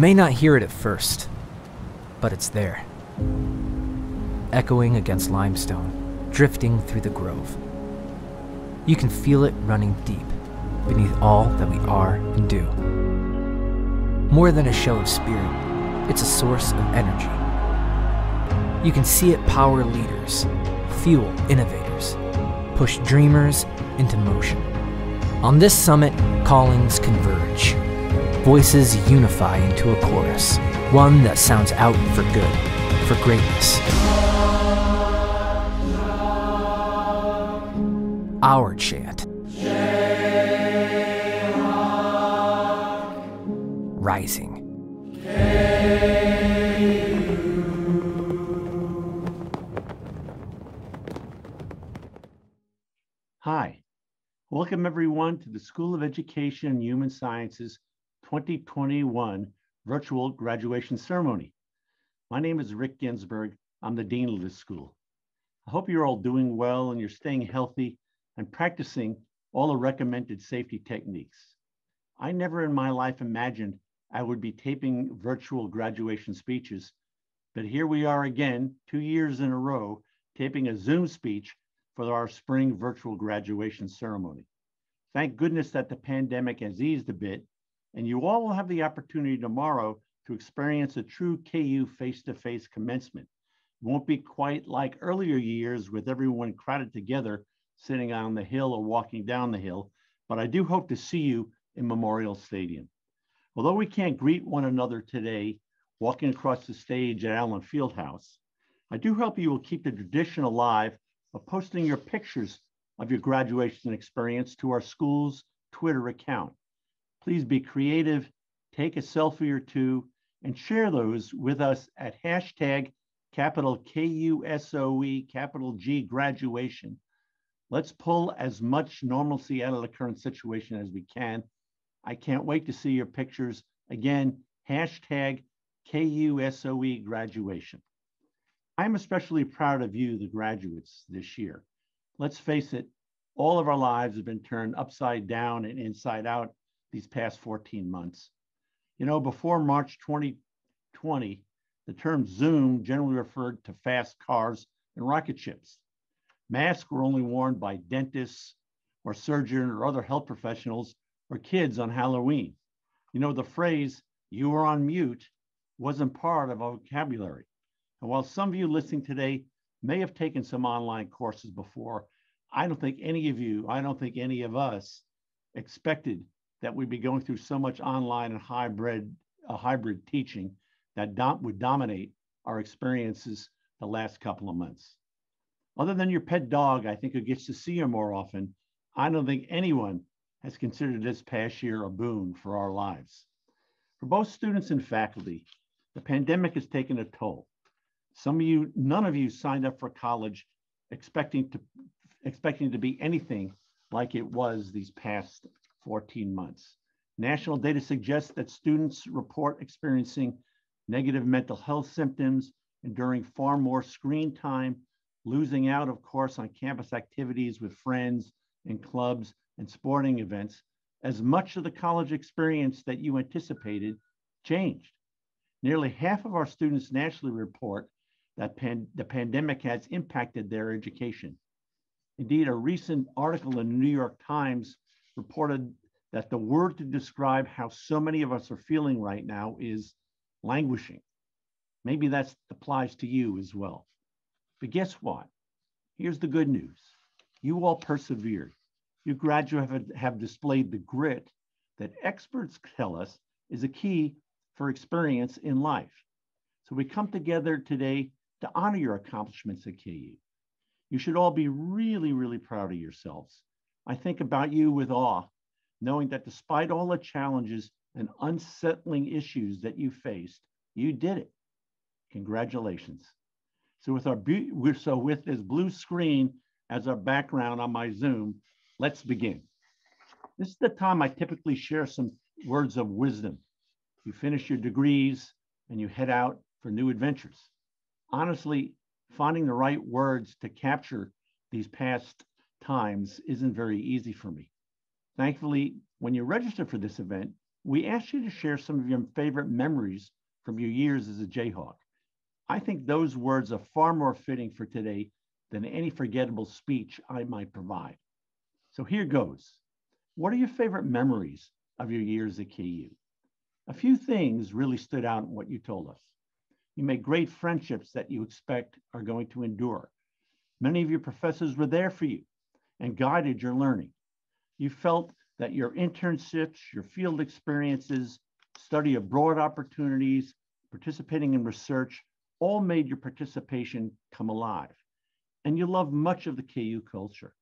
You may not hear it at first, but it's there. Echoing against limestone, drifting through the grove. You can feel it running deep beneath all that we are and do. More than a show of spirit, it's a source of energy. You can see it power leaders, fuel innovators, push dreamers into motion. On this summit, callings converge. Voices unify into a chorus, one that sounds out for good, for greatness. Our chant. Rising. Hi, welcome everyone to the School of Education and Human Sciences 2021 virtual graduation ceremony. My name is Rick Ginsberg. I'm the Dean of this school. I hope you're all doing well and you're staying healthy and practicing all the recommended safety techniques. I never in my life imagined I would be taping virtual graduation speeches, but here we are again, two years in a row, taping a Zoom speech for our spring virtual graduation ceremony. Thank goodness that the pandemic has eased a bit, and you all will have the opportunity tomorrow to experience a true KU face-to-face commencement. It won't be quite like earlier years with everyone crowded together sitting on the hill or walking down the hill, but I do hope to see you in Memorial Stadium. Although we can't greet one another today walking across the stage at Allen Fieldhouse, I do hope you will keep the tradition alive of posting your pictures of your graduation experience to our school's Twitter account. Please be creative, take a selfie or two, and share those with us at hashtag capital K-U-S-O-E, capital G graduation. Let's pull as much normalcy out of the current situation as we can. I can't wait to see your pictures. Again, hashtag KUSOE graduation. I'm especially proud of you, the graduates, this year. Let's face it, all of our lives have been turned upside down and inside out these past 14 months. You know, before March 2020, the term Zoom generally referred to fast cars and rocket ships. Masks were only worn by dentists or surgeons or other health professionals or kids on Halloween. You know, the phrase, you are on mute, wasn't part of our vocabulary. And while some of you listening today may have taken some online courses before, I don't think any of you, I don't think any of us expected that we'd be going through so much online and hybrid, uh, hybrid teaching that dom would dominate our experiences the last couple of months. Other than your pet dog, I think who gets to see you more often, I don't think anyone has considered this past year a boon for our lives. For both students and faculty, the pandemic has taken a toll. Some of you, none of you signed up for college expecting to expecting to be anything like it was these past 14 months. National data suggests that students report experiencing negative mental health symptoms, enduring far more screen time, losing out, of course, on campus activities with friends and clubs and sporting events, as much of the college experience that you anticipated changed. Nearly half of our students nationally report that pan the pandemic has impacted their education. Indeed, a recent article in the New York Times reported that the word to describe how so many of us are feeling right now is languishing. Maybe that applies to you as well. But guess what? Here's the good news. You all persevered. You graduates have, have displayed the grit that experts tell us is a key for experience in life. So we come together today to honor your accomplishments at KU. You should all be really, really proud of yourselves. I think about you with awe, knowing that despite all the challenges and unsettling issues that you faced, you did it. Congratulations. So with our so with this blue screen as our background on my Zoom, let's begin. This is the time I typically share some words of wisdom. You finish your degrees and you head out for new adventures. Honestly, finding the right words to capture these past times isn't very easy for me. Thankfully, when you register for this event, we asked you to share some of your favorite memories from your years as a Jayhawk. I think those words are far more fitting for today than any forgettable speech I might provide. So here goes. What are your favorite memories of your years at KU? A few things really stood out in what you told us. You made great friendships that you expect are going to endure. Many of your professors were there for you and guided your learning. You felt that your internships, your field experiences, study abroad opportunities, participating in research, all made your participation come alive. And you love much of the KU culture.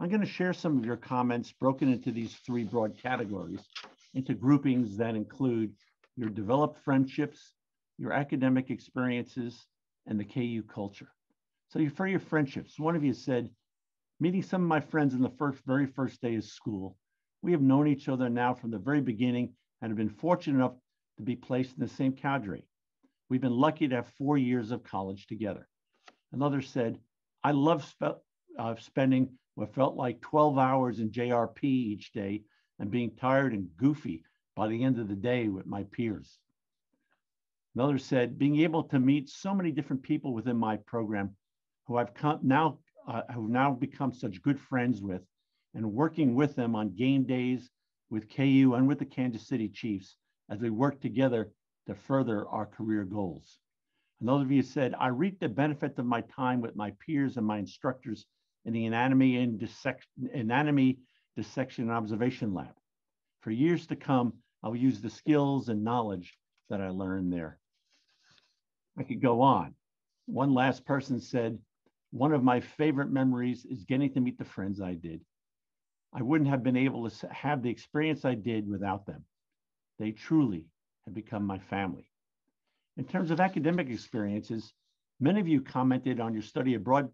I'm going to share some of your comments broken into these three broad categories into groupings that include your developed friendships, your academic experiences, and the KU culture. So for your friendships, one of you said, meeting some of my friends in the first, very first day of school, we have known each other now from the very beginning and have been fortunate enough to be placed in the same cadre. We've been lucky to have four years of college together. Another said, I love spe- uh, spending what felt like 12 hours in JRP each day and being tired and goofy by the end of the day with my peers. Another said, being able to meet so many different people within my program who I've come now uh, have now become such good friends with, and working with them on game days with KU and with the Kansas City Chiefs as we work together to further our career goals. Another of you said, I reap the benefit of my time with my peers and my instructors in the anatomy and dissection, anatomy dissection and observation lab. For years to come, I'll use the skills and knowledge that I learned there. I could go on. One last person said, one of my favorite memories is getting to meet the friends I did. I wouldn't have been able to have the experience I did without them. They truly have become my family. In terms of academic experiences, many of you commented on your study abroad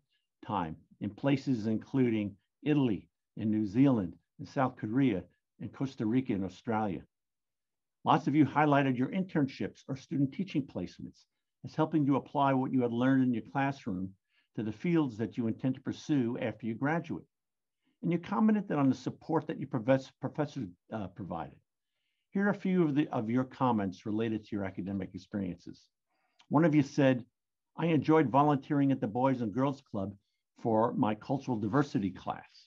time in places including Italy and New Zealand and South Korea and Costa Rica and Australia. Lots of you highlighted your internships or student teaching placements as helping you apply what you had learned in your classroom to the fields that you intend to pursue after you graduate. And you commented that on the support that your professors uh, provided. Here are a few of, the, of your comments related to your academic experiences. One of you said, I enjoyed volunteering at the Boys and Girls Club for my cultural diversity class.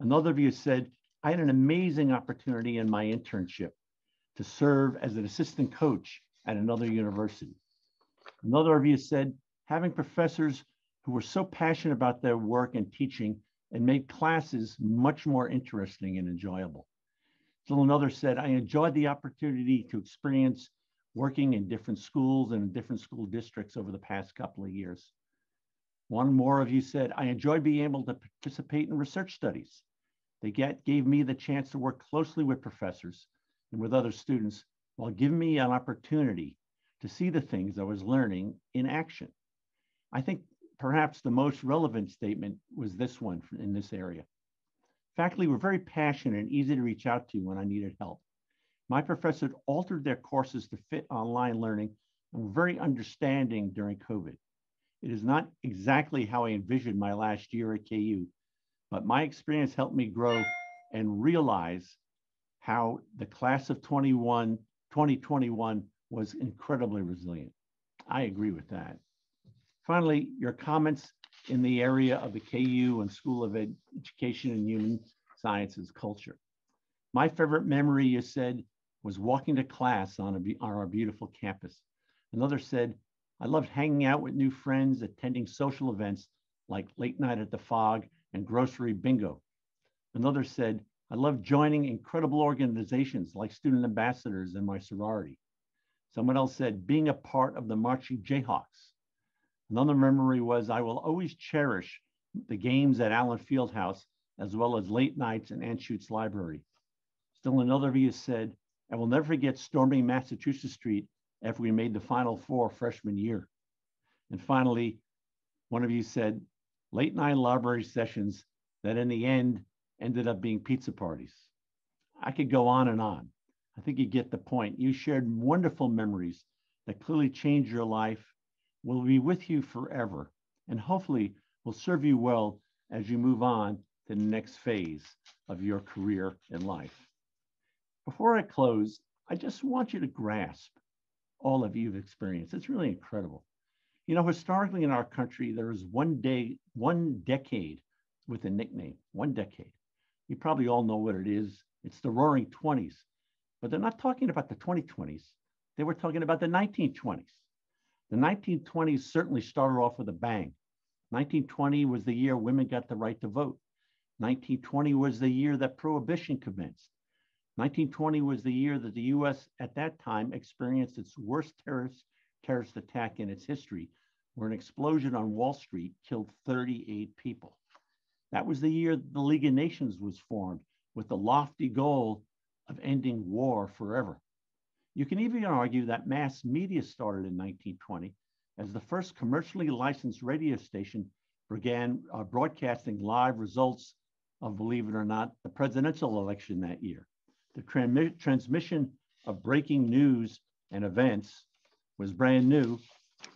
Another of you said, I had an amazing opportunity in my internship to serve as an assistant coach at another university. Another of you said, having professors who were so passionate about their work and teaching and made classes much more interesting and enjoyable. Still another said, I enjoyed the opportunity to experience working in different schools and in different school districts over the past couple of years. One more of you said, I enjoyed being able to participate in research studies. They get, gave me the chance to work closely with professors and with other students while giving me an opportunity to see the things I was learning in action. I think perhaps the most relevant statement was this one in this area. Faculty were very passionate and easy to reach out to when I needed help. My professors altered their courses to fit online learning and were very understanding during COVID. It is not exactly how I envisioned my last year at KU, but my experience helped me grow and realize how the class of 21, 2021 was incredibly resilient. I agree with that. Finally, your comments in the area of the KU and School of Ed Education and Human Sciences culture. My favorite memory, you said, was walking to class on, a, on our beautiful campus. Another said, I loved hanging out with new friends, attending social events like late night at the Phog and grocery bingo. Another said, I love joining incredible organizations like student ambassadors and my sorority. Someone else said, being a part of the marching Jayhawks. Another memory was, I will always cherish the games at Allen Fieldhouse, as well as late nights in Anschutz Library. Still another of you said, I will never forget storming Massachusetts Street after we made the Final Four freshman year. And finally, one of you said, late night library sessions that in the end ended up being pizza parties. I could go on and on. I think you get the point. You shared wonderful memories that clearly changed your life, will be with you forever, and hopefully will serve you well as you move on to the next phase of your career in life. Before I close, I just want you to grasp all of you've experienced. It's really incredible. You know, historically in our country, there is one day, one decade with a nickname, one decade. You probably all know what it is. It's the roaring 20s. But they're not talking about the 2020s. They were talking about the 1920s. The 1920s certainly started off with a bang. 1920 was the year women got the right to vote. 1920 was the year that prohibition commenced. 1920 was the year that the US at that time experienced its worst terrorist, terrorist attack in its history, where an explosion on Wall Street killed 38 people. That was the year the League of Nations was formed with the lofty goal of ending war forever. You can even argue that mass media started in 1920 as the first commercially licensed radio station began uh, broadcasting live results of, believe it or not, the presidential election that year. The transmission of breaking news and events was brand new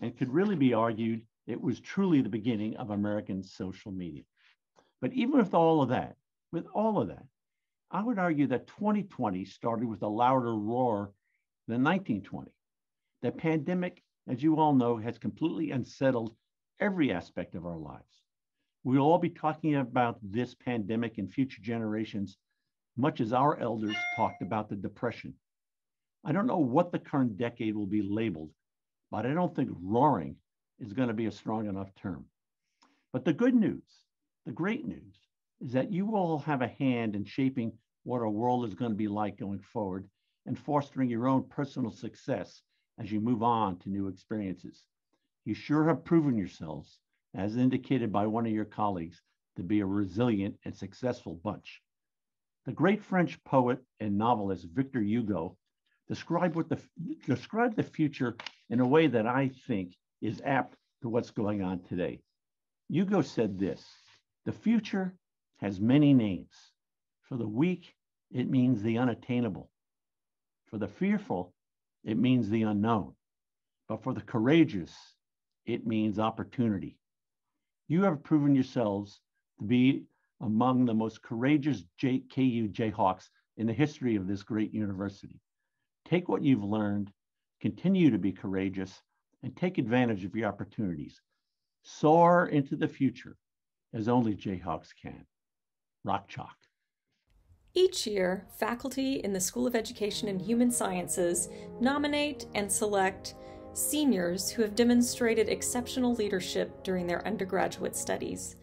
and could really be argued it was truly the beginning of American social media. But even with all of that, with all of that, I would argue that 2020 started with a louder roar than 1920. The pandemic, as you all know, has completely unsettled every aspect of our lives. We'll all be talking about this pandemic in future generations, much as our elders talked about the Depression. I don't know what the current decade will be labeled, but I don't think roaring is going to be a strong enough term. But the good news, the great news, is that you all have a hand in shaping what our world is going to be like going forward and fostering your own personal success as you move on to new experiences. You sure have proven yourselves as indicated by one of your colleagues, to be a resilient and successful bunch. The great French poet and novelist Victor Hugo described, what the, described the future in a way that I think is apt to what's going on today. Hugo said this The future has many names. For the weak, it means the unattainable. For the fearful, it means the unknown. But for the courageous, it means opportunity. You have proven yourselves to be among the most courageous J- KU Jayhawks in the history of this great university. Take what you've learned, continue to be courageous, and take advantage of your opportunities. Soar into the future as only Jayhawks can. Rock chalk. Each year, faculty in the School of Education and Human Sciences nominate and select seniors who have demonstrated exceptional leadership during their undergraduate studies.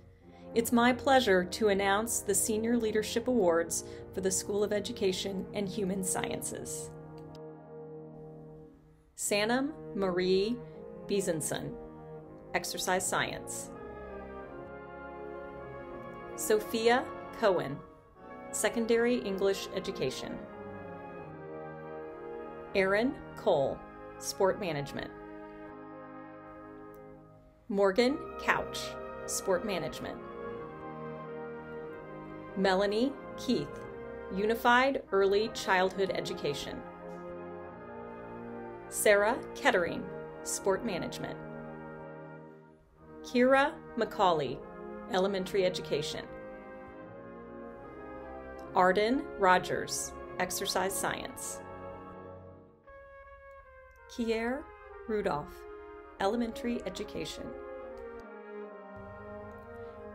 It's my pleasure to announce the Senior Leadership Awards for the School of Education and Human Sciences. Sanam Marie Beesenson, Exercise Science. Sophia Cohen, Secondary English Education. Aaron Cole, Sport Management. Morgan Couch, Sport Management. Melanie Keith, Unified Early Childhood Education. Sarah Kettering, Sport Management. Kira McCauley, Elementary Education. Arden Rogers, Exercise Science. Kier Rudolph, Elementary Education.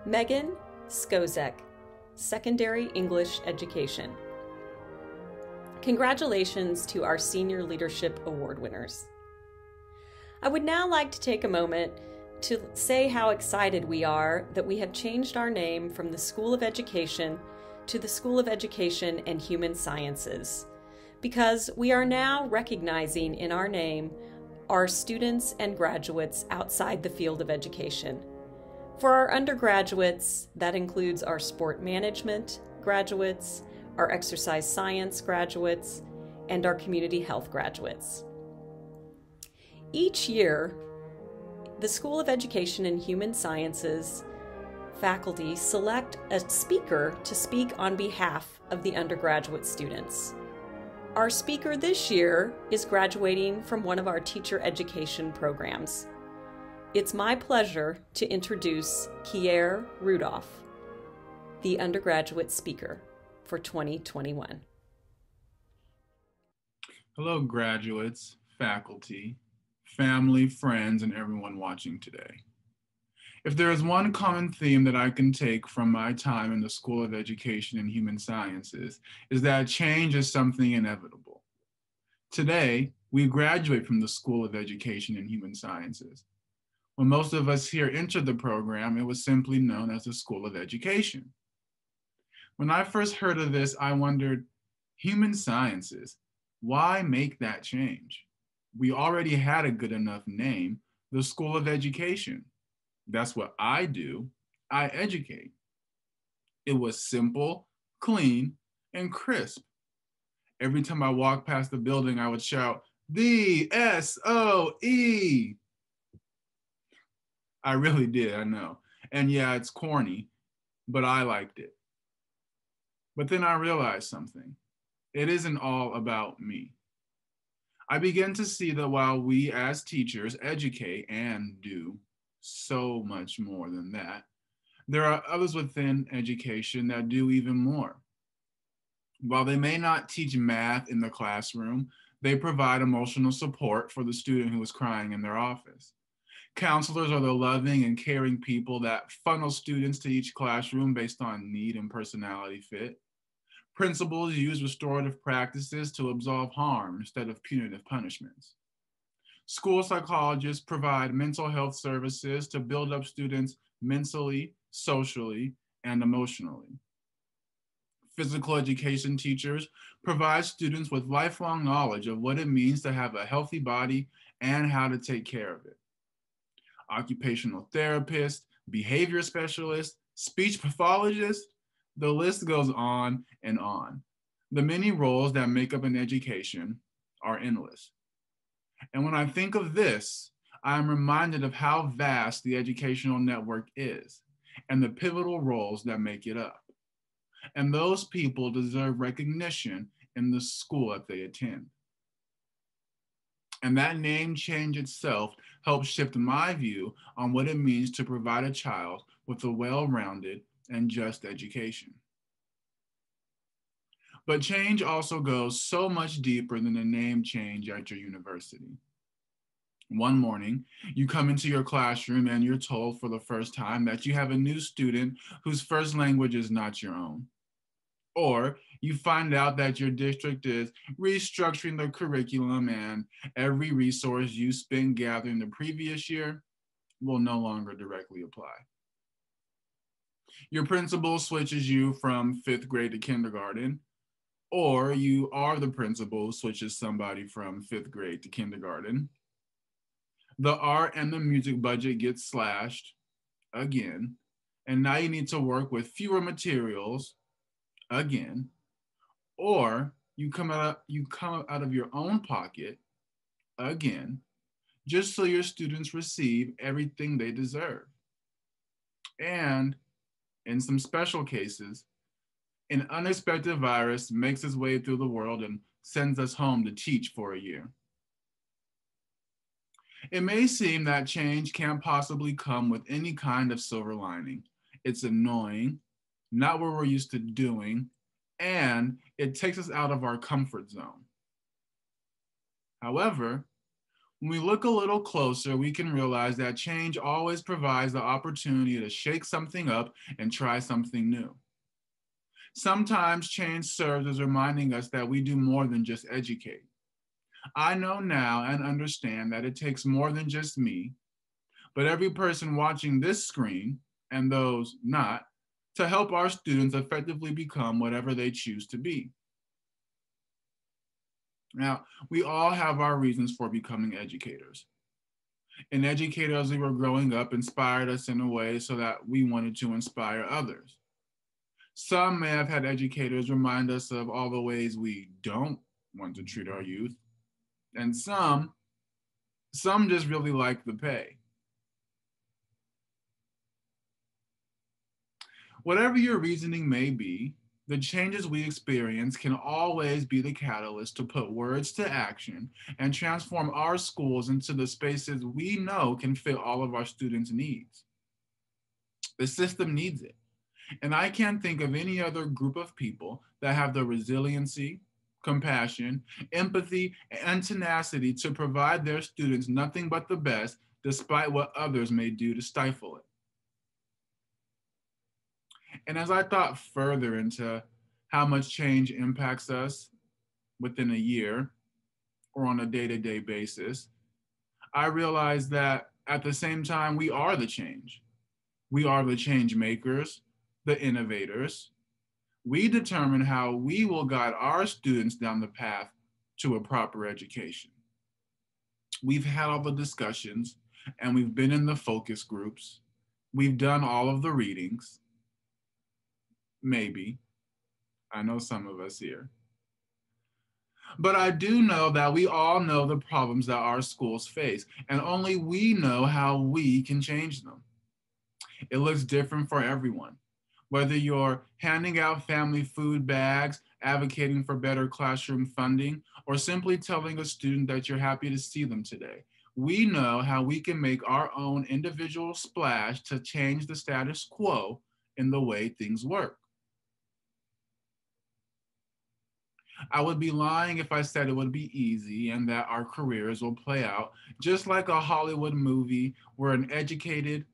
Megan Skozek, Secondary English Education. Congratulations to our Senior Leadership Award winners. I would now like to take a moment to say how excited we are that we have changed our name from the School of Education to the School of Education and Human Sciences because we are now recognizing in our name our students and graduates outside the field of education. For our undergraduates, that includes our sport management graduates, our exercise science graduates, and our community health graduates. Each year, the School of Education and Human Sciences faculty select a speaker to speak on behalf of the undergraduate students. Our speaker this year is graduating from one of our teacher education programs. It's my pleasure to introduce Kier Rudolph, the undergraduate speaker for 2021. Hello, graduates, faculty, family, friends, and everyone watching today. If there is one common theme that I can take from my time in the School of Education and Human Sciences is that change is something inevitable. Today, we graduate from the School of Education and Human Sciences. When most of us here entered the program, it was simply known as the School of Education. When I first heard of this, I wondered, human sciences, why make that change? We already had a good enough name, the School of Education. That's what I do. I educate. It was simple, clean, and crisp. Every time I walked past the building, I would shout, the S O E. I really did, I know. And yeah, it's corny, but I liked it. But then I realized something it isn't all about me. I began to see that while we as teachers educate and do so much more than that. There are others within education that do even more. While they may not teach math in the classroom, they provide emotional support for the student who is crying in their office. Counselors are the loving and caring people that funnel students to each classroom based on need and personality fit. Principals use restorative practices to absolve harm instead of punitive punishments. School psychologists provide mental health services to build up students mentally, socially, and emotionally. Physical education teachers provide students with lifelong knowledge of what it means to have a healthy body and how to take care of it. Occupational therapists, behavior specialists, speech pathologists, the list goes on and on. The many roles that make up an education are endless. And when I think of this, I am reminded of how vast the educational network is and the pivotal roles that make it up. And those people deserve recognition in the school that they attend. And that name change itself helps shift my view on what it means to provide a child with a well rounded and just education. But change also goes so much deeper than a name change at your university. One morning, you come into your classroom and you're told for the first time that you have a new student whose first language is not your own. Or you find out that your district is restructuring the curriculum and every resource you spent gathering the previous year will no longer directly apply. Your principal switches you from fifth grade to kindergarten, or you are the principal, switches somebody from fifth grade to kindergarten. The art and the music budget gets slashed again, and now you need to work with fewer materials again, or you come out of, you come out of your own pocket again, just so your students receive everything they deserve. And in some special cases, an unexpected virus makes its way through the world and sends us home to teach for a year. It may seem that change can't possibly come with any kind of silver lining. It's annoying, not what we're used to doing, and it takes us out of our comfort zone. However, when we look a little closer, we can realize that change always provides the opportunity to shake something up and try something new. Sometimes change serves as reminding us that we do more than just educate. I know now and understand that it takes more than just me, but every person watching this screen and those not to help our students effectively become whatever they choose to be. Now, we all have our reasons for becoming educators. An educator as we were growing up inspired us in a way so that we wanted to inspire others. Some may have had educators remind us of all the ways we don't want to treat our youth. And some, some just really like the pay. Whatever your reasoning may be, the changes we experience can always be the catalyst to put words to action and transform our schools into the spaces we know can fit all of our students' needs. The system needs it. And I can't think of any other group of people that have the resiliency, compassion, empathy, and tenacity to provide their students nothing but the best, despite what others may do to stifle it. And as I thought further into how much change impacts us within a year or on a day to day basis, I realized that at the same time, we are the change. We are the change makers, the innovators. We determine how we will guide our students down the path to a proper education. We've had all the discussions and we've been in the focus groups. We've done all of the readings. Maybe. I know some of us here. But I do know that we all know the problems that our schools face, and only we know how we can change them. It looks different for everyone. Whether you're handing out family food bags, advocating for better classroom funding, or simply telling a student that you're happy to see them today, we know how we can make our own individual splash to change the status quo in the way things work. I would be lying if I said it would be easy and that our careers will play out just like a Hollywood movie where an educated,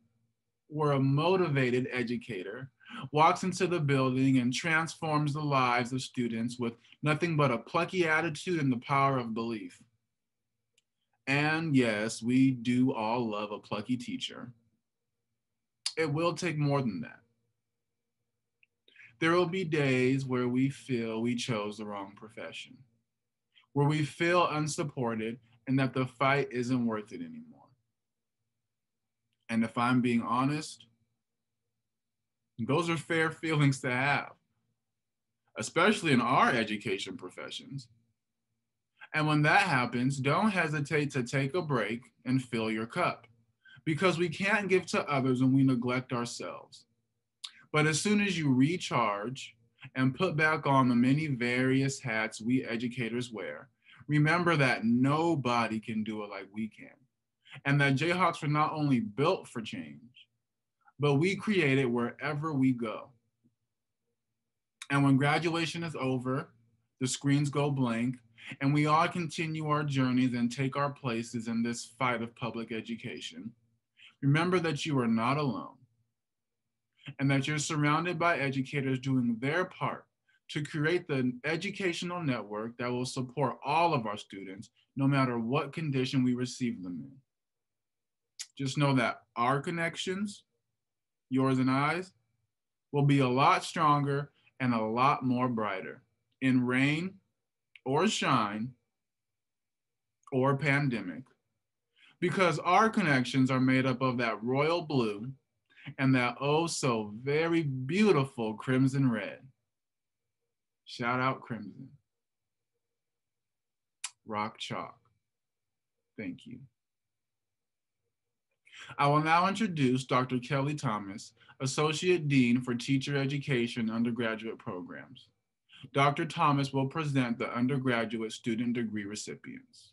where a motivated educator walks into the building and transforms the lives of students with nothing but a plucky attitude and the power of belief. And yes, we do all love a plucky teacher. It will take more than that. There will be days where we feel we chose the wrong profession, where we feel unsupported and that the fight isn't worth it anymore. And if I'm being honest, those are fair feelings to have, especially in our education professions. And when that happens, don't hesitate to take a break and fill your cup because we can't give to others when we neglect ourselves. But as soon as you recharge and put back on the many various hats we educators wear, remember that nobody can do it like we can. And that Jayhawks were not only built for change, but we create it wherever we go. And when graduation is over, the screens go blank, and we all continue our journeys and take our places in this fight of public education. Remember that you are not alone and that you're surrounded by educators doing their part to create the educational network that will support all of our students, no matter what condition we receive them in. Just know that our connections, yours and I's, will be a lot stronger and a lot more brighter in rain or shine or pandemic because our connections are made up of that royal blue and that oh so very beautiful crimson red. Shout out Crimson. Rock Chalk. Thank you. I will now introduce Dr. Kelly Thomas, Associate Dean for Teacher Education Undergraduate Programs. Dr. Thomas will present the undergraduate student degree recipients.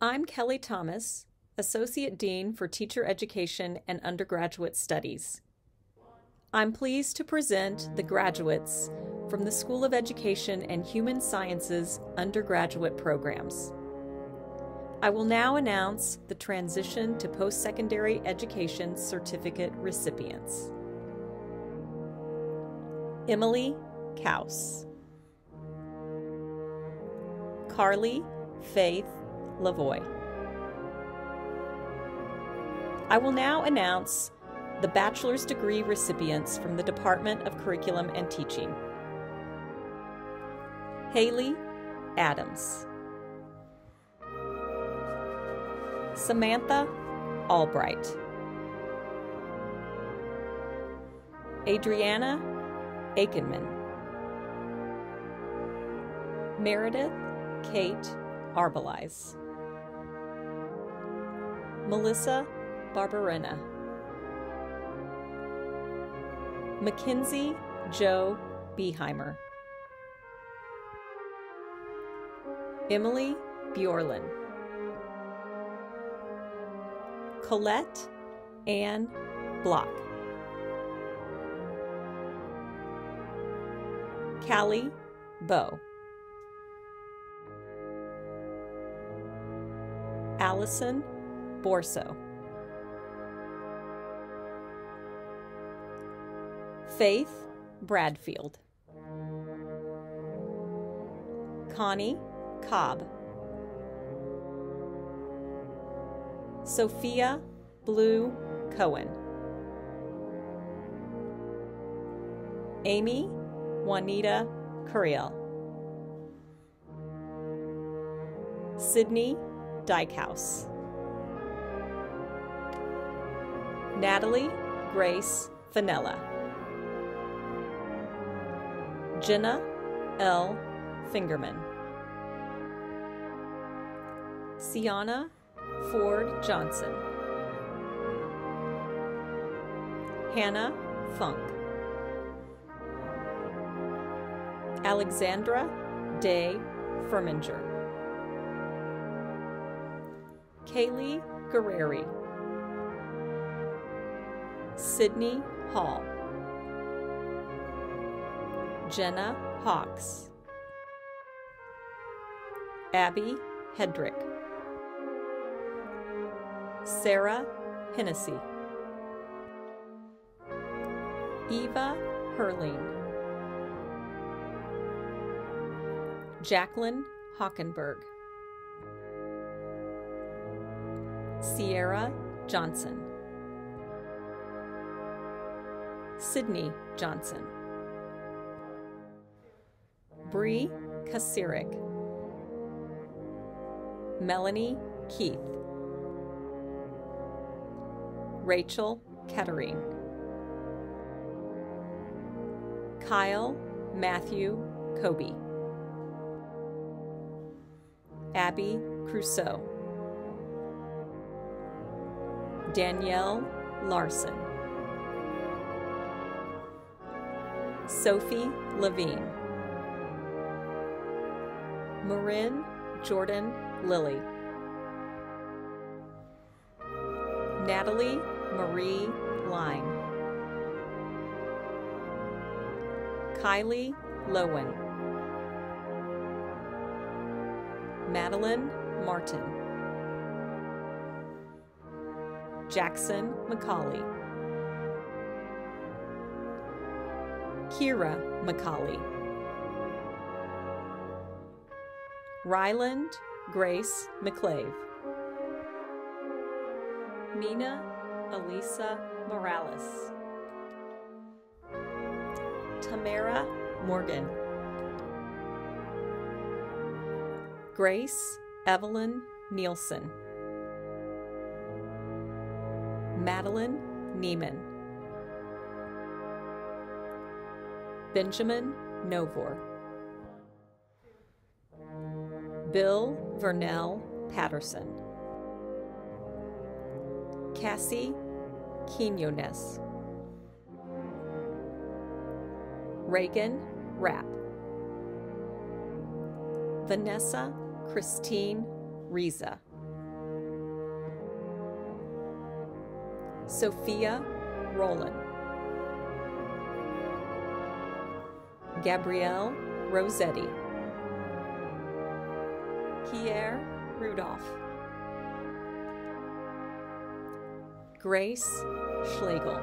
I'm Kelly Thomas, Associate Dean for Teacher Education and Undergraduate Studies. I'm pleased to present the graduates from the School of Education and Human Sciences undergraduate programs. I will now announce the transition to post-secondary education certificate recipients. Emily Kaus. Carly Faith Lavoie. I will now announce the bachelor's degree recipients from the Department of Curriculum and Teaching. Haley Adams. Samantha Albright. Adriana Aikenman. Meredith Kate Arbelize. Melissa Barbarena. Mackenzie Joe Beheimer. Emily Bjorlin. Colette Ann Block. Callie Bow. Allison Borso. Faith Bradfield. Connie Cobb. Sophia Blue Cohen. Amy Juanita Curiel. Sydney Dykehouse. Natalie Grace Finella. Jenna L. Fingerman. Sienna Ford Johnson. Hannah Funk. Alexandra Day Firminger. Kaylee Guerreri. Sydney Hall. Jenna Hawks. Abby Hedrick. Sarah Hennessy. Eva Herling. Jacqueline Hockenberg. Sierra Johnson. Sydney Johnson. Bree Kasirik. Melanie Keith. Rachel Kettering. Kyle Matthew Kobe. Abby Crusoe. Danielle Larson. Sophie Levine. Marin Jordan Lilly. Natalie Marie Line. Kylie Lowen. Madeline Martin. Jackson McCauley. Kira McCauley. Ryland Grace McClave. Mina Elisa Morales. Tamara Morgan. Grace Evelyn Nielsen. Madeline Neiman. Benjamin Novor. Bill Vernell Patterson. Cassie Quinones. Reagan Rapp. Vanessa Christine Riza. Sophia Roland. Gabrielle Rossetti. Pierre Rudolph. Grace Schlegel.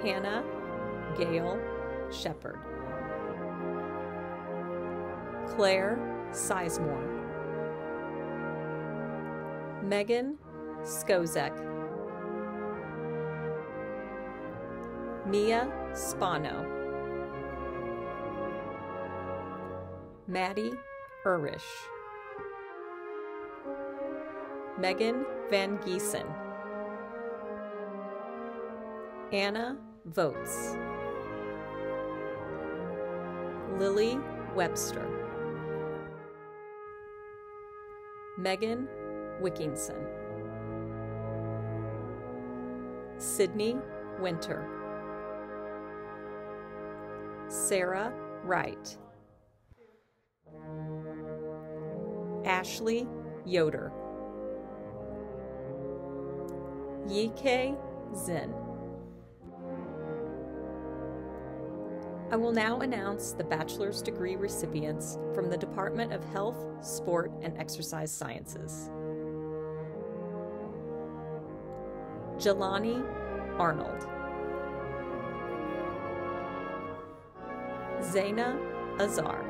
Hannah Gail Shepard. Claire Sizemore. Megan Skozek. Mia Spano. Maddie Urish. Megan Van Giesen. Anna Votes. Lily Webster. Megan Wickinson. Sydney Winter. Sarah Wright. Ashley Yoder. Yike Zin. I will now announce the bachelor's degree recipients from the Department of Health, Sport, and Exercise Sciences. Jelani Arnold. Zaina Azar.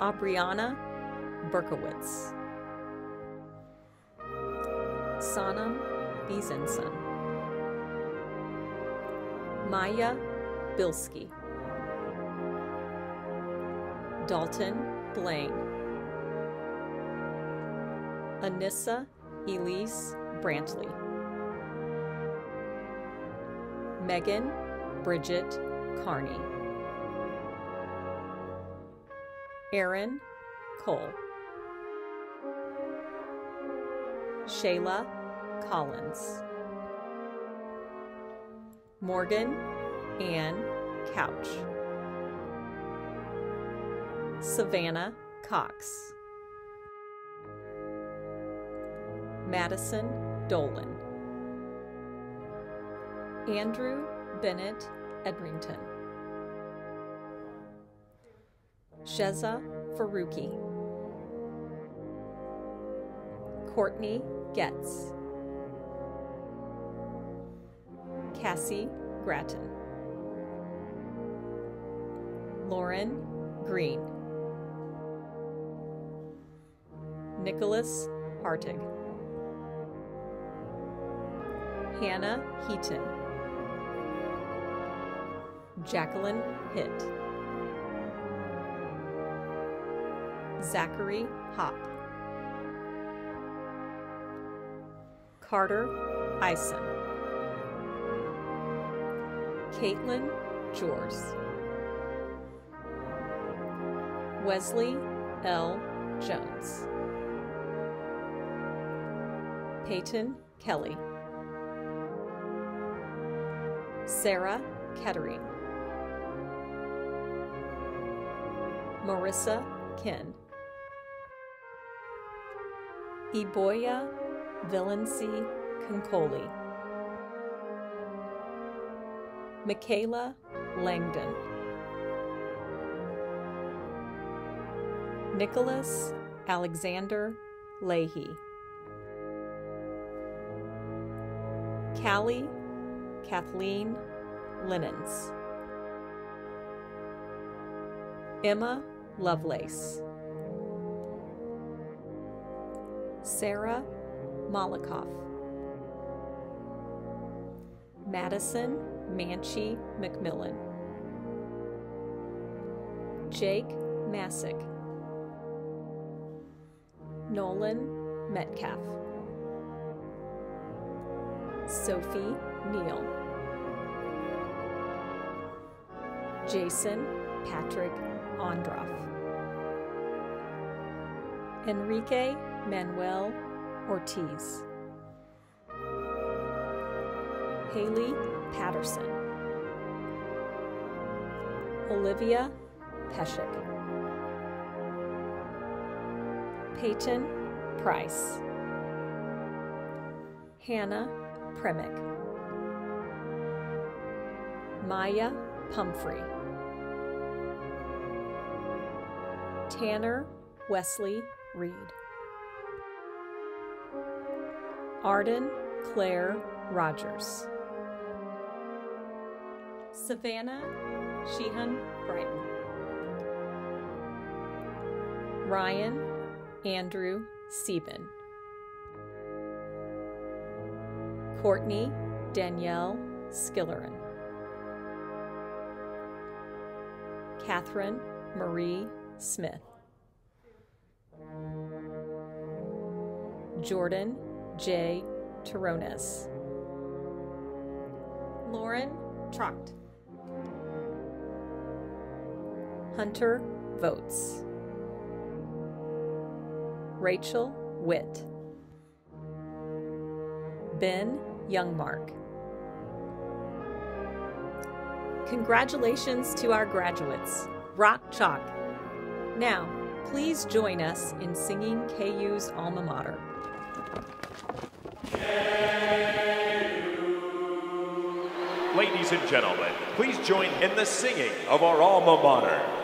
Abriana Berkowitz. Sanam Beezenson. Maya Bilski. Dalton Blaine. Anissa Elise Brantley. Megan Bridget Carney. Aaron Cole. Shayla Collins. Morgan Ann Couch. Savannah Cox. Madison Dolan. Andrew Bennett Edrington. Sheza Faruqi. Courtney Getz. Cassie Grattan. Lauren Green. Nicholas Hartig. Hannah Heaton. Jacqueline Hitt. Zachary Hop. Carter Ison. Caitlin Jors. Wesley L. Jones. Peyton Kelly. Sarah Kettering. Marissa Ken. Iboya Villancy Concoli. Michaela Langdon. Nicholas Alexander Leahy. Callie Kathleen Linens. Emma Lovelace. Sarah Malikoff. Madison Manchi McMillan. Jake Masick. Nolan Metcalf. Sophie Neal. Jason Patrick Ondroff. Enrique Manuel Ortiz. Haley Patterson. Olivia Peshek. Peyton Price. Hannah Premick. Maya Pumphrey. Tanner Wesley Reed. Arden Claire Rogers. Savannah Sheehan Brighton. Ryan Andrew Sieben. Courtney Danielle Skillerin. Catherine Marie Smith. Jordan J. Tarones. Lauren Tracht. Hunter Votes. Rachel Witt. Ben Youngmark. Congratulations to our graduates. Rock Chalk. Now, please join us in singing KU's alma mater. ladies and gentlemen, please join in the singing of our alma mater.